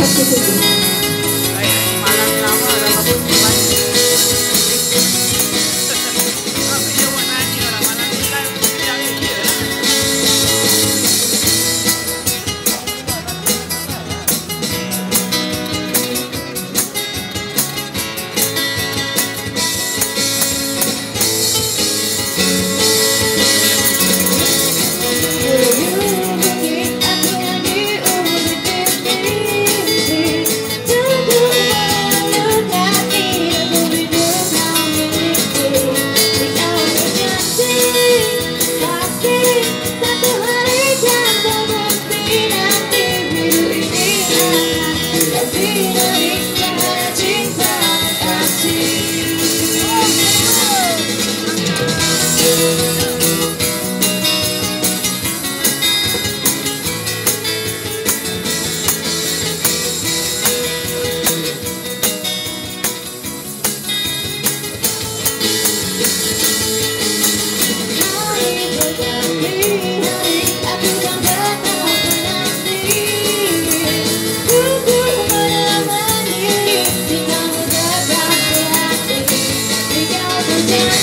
太谢谢你。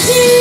you.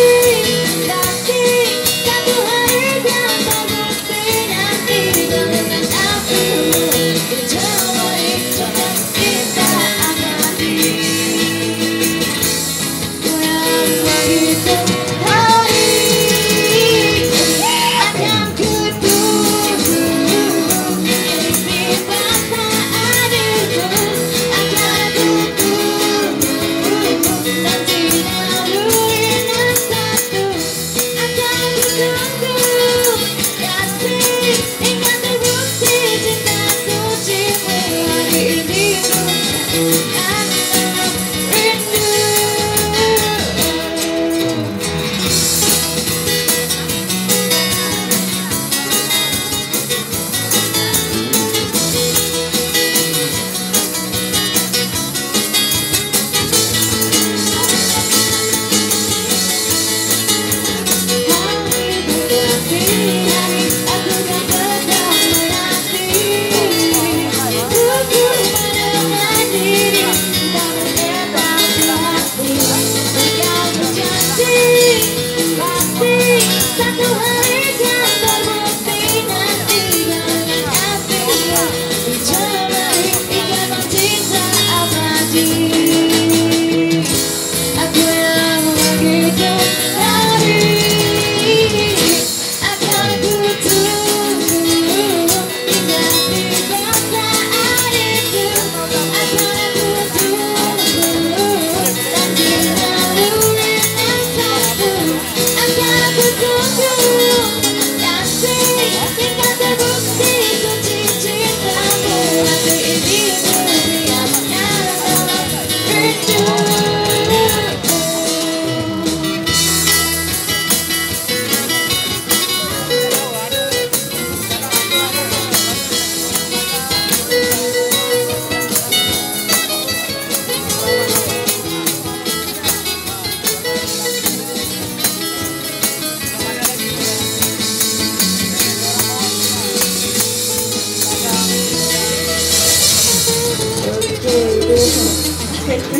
Kereta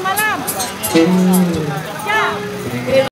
malam. Ya.